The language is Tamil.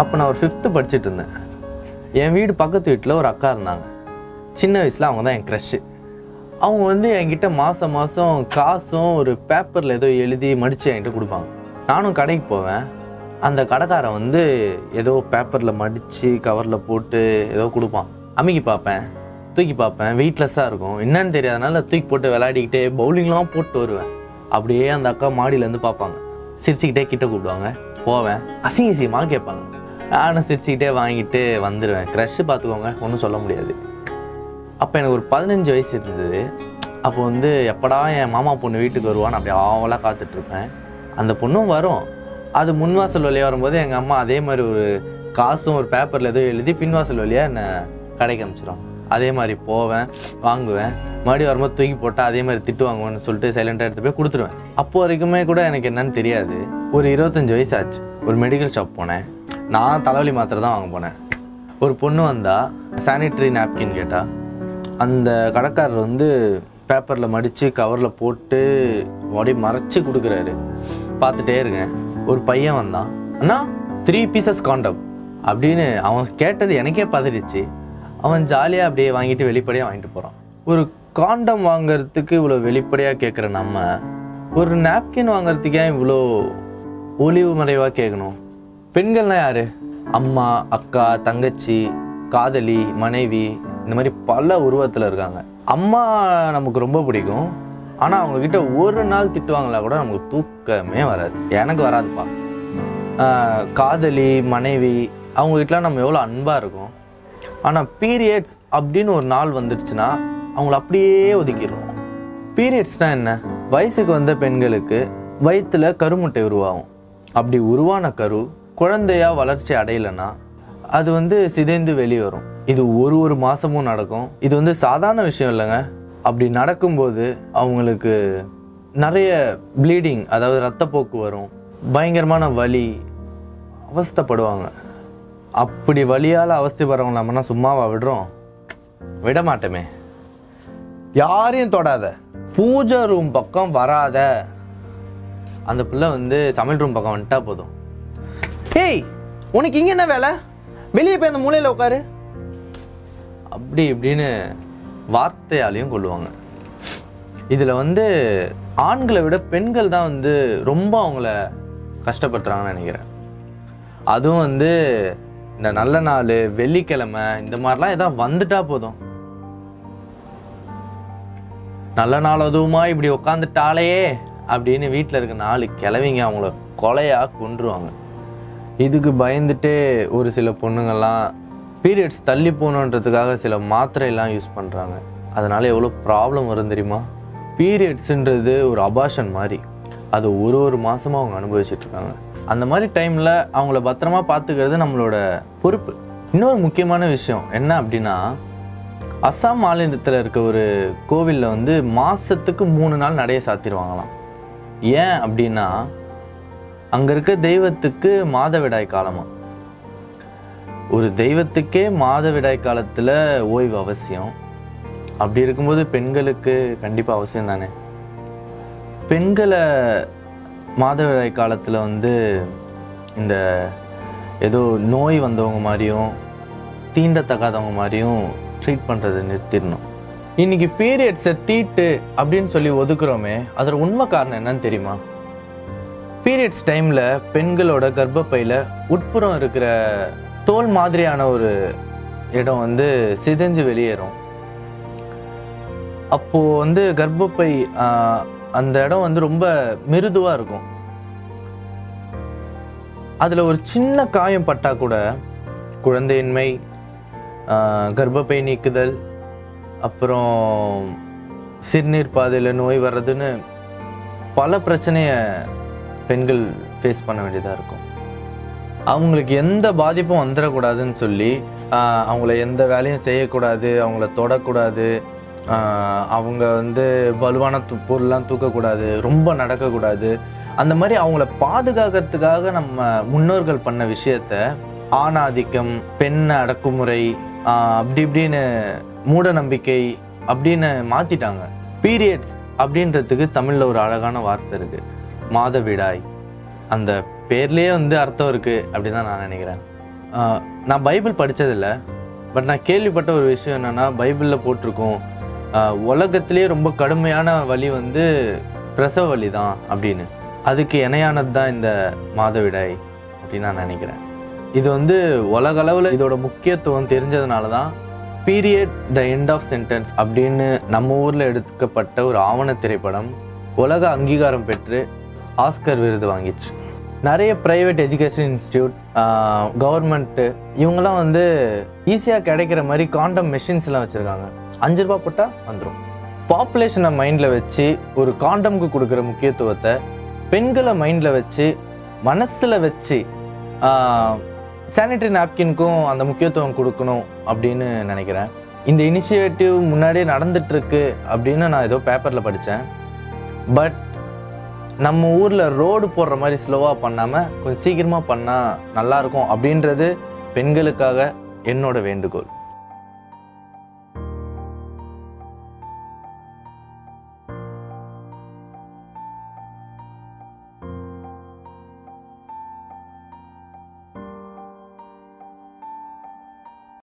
அப்போ நான் ஒரு ஃபிஃப்த்து படிச்சுட்டு இருந்தேன். என் வீடு பக்கத்து வீட்டில் ஒரு அக்கா இருந்தாங்க. சின்ன வயசில் அவங்க தான் என் க்ரஷ்ஷு அவங்க வந்து என்கிட்ட மாதம் மாதம் காசும் ஒரு பேப்பரில் ஏதோ எழுதி மடித்து என்கிட்ட கொடுப்பாங்க. நானும் கடைக்கு போவேன். அந்த கடைக்காரன் வந்து ஏதோ பேப்பரில் மடித்து கவரில் போட்டு ஏதோ கொடுப்பான். அமுக்கி பார்ப்பேன். தூக்கி பார்ப்பேன். வெயிட்லெஸ்ஸாக இருக்கும். என்னன்னு தெரியாதனால தூக்கி போட்டு விளையாடிக்கிட்டே பவுலிங்லாம் போட்டு வருவேன். அப்படியே அந்த அக்கா மாடியிலேருந்து பார்ப்பாங்க. சிரிச்சுக்கிட்டே கிட்ட கூப்பிடுவாங்க. போவேன். அசிங்க அசிங்கமாக கேட்பாங்க. நானும் சிரிச்சுக்கிட்டே வாங்கிட்டு வந்துடுவேன் க்ரஷ்ஷு பார்த்துக்கோங்க ஒன்றும் சொல்ல முடியாது. அப்போ எனக்கு ஒரு பதினஞ்சு வயசு இருந்தது. அப்போ வந்து எப்படா என் மாமா பொண்ணு வீட்டுக்கு வருவான்னு அப்படி ஆவலாக காத்துட்ருப்பேன். அந்த பொண்ணும் வரும். அது முன்வாசல் வழியாக வரும்போது எங்கள் அம்மா அதே மாதிரி ஒரு காசும் ஒரு பேப்பரில் ஏதோ எழுதி பின்வாசல் வழியாக என்னை கடைக்கு அனுப்பிச்சிடும் அதே மாதிரி போவேன் வாங்குவேன். மறுபடியும் வரும்போது தூக்கி போட்டால் அதே மாதிரி திட்டு வாங்குவேன்னு சொல்லிட்டு சைலண்டாக எடுத்து போய் கொடுத்துருவேன். அப்போ வரைக்குமே கூட எனக்கு என்னன்னு தெரியாது. ஒரு இருபத்தஞ்சி வயசு ஆச்சு. ஒரு மெடிக்கல் ஷாப் போனேன். நான் தலைவலி மாத்திரை தான் வாங்க போனேன். ஒரு பொண்ணு வந்தா சானிட்டரி நாப்கின் கேட்டா அந்த கடைக்காரர் வந்து பேப்பரில் மடித்து கவரில் போட்டு அப்படியே மறைச்சி கொடுக்குறாரு. பார்த்துட்டே இருங்க ஒரு பையன் வந்தான் அண்ணா த்ரீ பீசஸ் காண்டம் அப்படின்னு அவன் கேட்டது எனக்கே பதறிச்சு அவன் ஜாலியாக அப்படியே வாங்கிட்டு வெளிப்படையாக வாங்கிட்டு போகிறான் ஒரு காண்டம் வாங்குறதுக்கு இவ்வளோ வெளிப்படையாக கேட்குற நம்ம ஒரு நாப்கின் வாங்குறதுக்கு ஏன் இவ்வளோ ஒளிவு மறைவாக கேட்கணும் பெண்கள்னா யாரு? அம்மா அக்கா தங்கச்சி காதலி மனைவி இந்த மாதிரி பல உருவத்தில் இருக்காங்க. அம்மா நமக்கு ரொம்ப பிடிக்கும். ஆனால் அவங்கக்கிட்ட ஒரு நாள் திட்டுவாங்களா கூட நமக்கு தூக்கமே வராது. எனக்கு வராதுப்பா. காதலி மனைவி அவங்கக்கிட்டலாம் நம்ம எவ்வளோ அன்பாக இருக்கும். ஆனால் பீரியட்ஸ் அப்படின்னு ஒரு நாள் வந்துடுச்சுன்னா அவங்கள அப்படியே ஒதுக்கிடுவோம் பீரியட்ஸ்னால் என்ன? வயசுக்கு வந்த பெண்களுக்கு வயிற்றுல கருமுட்டை உருவாகும். அப்படி உருவான கரு குழந்தையாக வளர்ச்சி அடையலைன்னா அது வந்து சிதைந்து வெளியே வரும் இது ஒரு ஒரு மாதமும் நடக்கும். இது வந்து சாதாரண விஷயம் இல்லைங்க. அப்படி நடக்கும்போது அவங்களுக்கு நிறைய ப்ளீடிங் அதாவது ரத்தப்போக்கு வரும். பயங்கரமான வலி அவஸ்தைப்படுவாங்க. அப்படி வழியால் அவஸ்தைப்படுறவங்க நம்மனா சும்மாவா விடுறோம்? விட மாட்டோமே யாரையும் தொடாத. பூஜை ரூம் பக்கம் வராத. அந்த பிள்ளை வந்து சமையல் ரூம் பக்கம் வந்துட்டா போதும். ஏய் உனக்கு இங்கே என்ன வேலை? வெளியே போய் அந்த மூலையில் உட்காரு. அப்படி இப்படின்னு வார்த்தையாலையும் கொள்ளுவாங்க இதில் வந்து ஆண்களை விட பெண்கள் தான் வந்து ரொம்ப அவங்கள கஷ்டப்படுத்துகிறாங்கன்னு நினைக்கிறேன். அதுவும் வந்து இந்த நல்ல நாள் வெள்ளிக்கிழமை இந்த மாதிரிலாம் எதாவது வந்துட்டா போதும். நல்ல நாள் அதுவுமா இப்படி உட்காந்துட்டாலே அப்படின்னு வீட்டில் இருக்க நாலு கிளவிங்க அவங்கள கொலையாக கொன்றுவாங்க. இதுக்கு பயந்துட்டே ஒரு சில பொண்ணுங்கள்லாம் பீரியட்ஸ் தள்ளி போகணுன்றதுக்காக சில மாத்திரையெல்லாம் யூஸ் பண்ணுறாங்க அதனால் எவ்வளோ ப்ராப்ளம் வரும் தெரியுமா? பீரியட்ஸுன்றது ஒரு அபாஷன் மாதிரி. அது ஒரு ஒரு மாதமாக அவங்க அனுபவிச்சிட்டுருக்காங்க அந்த மாதிரி டைமில் அவங்கள பத்திரமா பார்த்துக்கிறது நம்மளோட பொறுப்பு. இன்னொரு முக்கியமான விஷயம் என்ன அப்படின்னா அஸ்ஸாம் மாநிலத்தில் இருக்க ஒரு கோவிலில் வந்து மாதத்துக்கு மூணு நாள் நடைய சாத்திடுவாங்களாம். ஏன் அப்படின்னா அங்க இருக்க தெய்வத்துக்கு மாதவிடாய் காலமா? ஒரு தெய்வத்துக்கே மாதவிடாய் காலத்துல ஓய்வு அவசியம். அப்படி இருக்கும்போது பெண்களுக்கு கண்டிப்பா அவசியம் தானே? பெண்களை மாதவிடாய் காலத்துல வந்து இந்த ஏதோ நோய் வந்தவங்க மாதிரியும் தீண்டத்தகாதவங்க மாதிரியும் ட்ரீட் பண்ணுறதை நிறுத்திடணும். இன்னைக்கு பீரியட்ஸை தீட்டு அப்படின்னு சொல்லி ஒதுக்குறோமே அதோட உண்மை காரணம் என்னன்னு தெரியுமா? பீரியட்ஸ் டைமில் பெண்களோட கர்ப்பப்பையில் உட்புறம் இருக்கிற தோல் மாதிரியான ஒரு இடம் வந்து சிதைஞ்சு வெளியேறும். அப்போது வந்து கர்ப்பப்பை அந்த இடம் வந்து ரொம்ப மிருதுவாக இருக்கும். அதில் ஒரு சின்ன காயம் பட்டால் கூட குழந்தையின்மை கர்ப்பப்பை நீக்குதல் அப்புறம் சிறுநீர் பாதையில் நோய் வர்றதுன்னு பல பிரச்சனையை பெண்கள் ஃபேஸ் பண்ண வேண்டியதாக இருக்கும். அவங்களுக்கு எந்த பாதிப்பும் வந்துடக்கூடாதுன்னு சொல்லி அவங்கள எந்த வேலையும் செய்யக்கூடாது அவங்கள தொடக்கூடாது அவங்க வந்து வலுவான து பொருள்லாம் தூக்கக்கூடாது ரொம்ப நடக்கக்கூடாது. அந்த மாதிரி அவங்கள பாதுகாக்கிறதுக்காக நம்ம முன்னோர்கள் பண்ண விஷயத்த ஆணாதிக்கம் பெண் அடக்குமுறை அப்படி இப்படின்னு மூட நம்பிக்கை அப்படின்னு மாத்திட்டாங்க. பீரியட்ஸ் அப்படின்றதுக்கு தமிழ்ல ஒரு அழகான வார்த்தை இருக்கு. மாதவிடாய். அந்த பேர்லேயே வந்து அர்த்தம் இருக்குது அப்படின்னு தான் நான் நினைக்கிறேன். நான் பைபிள் படித்ததில்ல பட் நான் கேள்விப்பட்ட ஒரு விஷயம் என்னென்னா பைபிளில் போட்டிருக்கோம் ஆஹ் உலகத்திலேயே ரொம்ப கடுமையான வழி வந்து பிரசவ வழி தான் அப்படின்னு. அதுக்கு இணையானது தான் இந்த மாதவிடாய் அப்படின்னு நான் நினைக்கிறேன். இது வந்து உலக அளவில் இதோட முக்கியத்துவம் தெரிஞ்சதுனால தான் period the end of sentence அப்படின்னு நம்ம ஊரில் எடுக்கப்பட்ட ஒரு ஆவண திரைப்படம் உலக அங்கீகாரம் பெற்று ஆஸ்கர் விருது வாங்கிச்சு. நிறைய ப்ரைவேட் எஜுகேஷன் இன்ஸ்டியூட் கவர்மெண்ட்டு இவங்கெல்லாம் வந்து ஈஸியாக கிடைக்கிற மாதிரி காண்டம் மெஷின்ஸ்லாம் வச்சுருக்காங்க. அஞ்சு ரூபா போட்டால் வந்துடும் பாப்புலேஷனை மைண்டில் வச்சு ஒரு காண்டம்க்கு கொடுக்குற முக்கியத்துவத்தை பெண்களை மைண்டில் வச்சு மனசில் வச்சு சானிட்டரி நாப்கின்க்கும் அந்த முக்கியத்துவம் கொடுக்கணும் அப்படின்னு நினைக்கிறேன். இந்த இனிஷியேட்டிவ் முன்னாடியே நடந்துட்டுருக்கு அப்படின்னு நான் ஏதோ பேப்பரில் படித்தேன் பட் நம்ம ஊரில் ரோடு போடுற மாதிரி ஸ்லோவாக பண்ணாமல் கொஞ்சம் சீக்கிரமாக பண்ணால் நல்லாயிருக்கும் அப்படின்றது பெண்களுக்காக என்னோட வேண்டுகோள்.